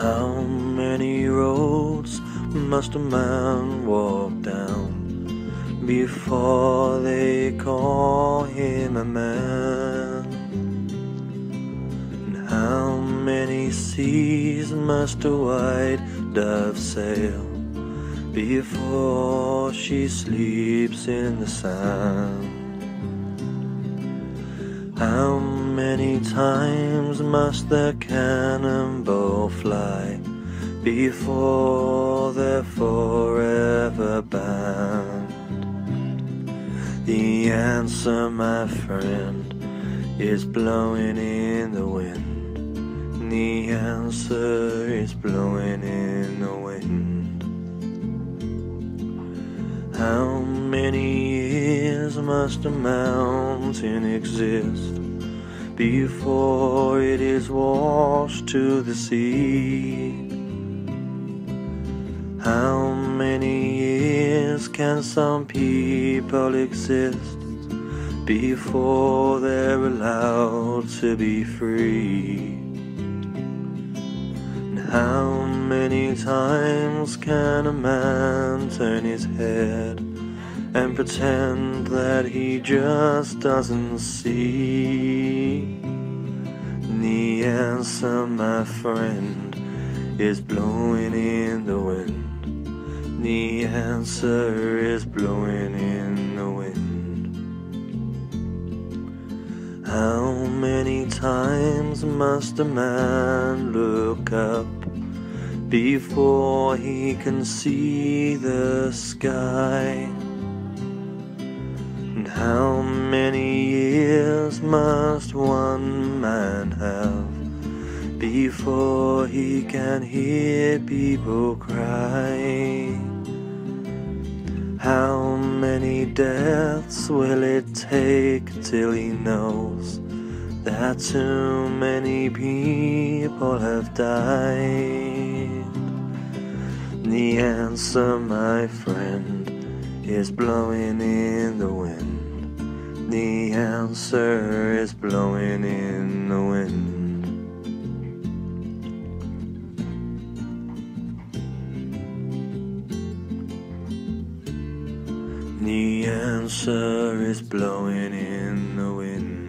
How many roads must a man walk down before they call him a man? And how many seas must a white dove sail before she sleeps in the sand? How many times must the cannonball fly before they're forever banned? The answer, my friend, is blowing in the wind. The answer is blowing in the wind. How many years must a mountain exist before it is washed to the sea? How many years can some people exist before they're allowed to be free? And how many times can a man turn his head and pretend that he just doesn't see? The answer, my friend, is blowing in the wind. The answer is blowing in the wind. How many times must a man look up before he can see the sky? And how many years must one man have before he can hear people cry? How many deaths will it take till he knows that too many people have died? The answer, my friend, is blowing in the wind. The answer is blowing in the wind. The answer is blowing in the wind.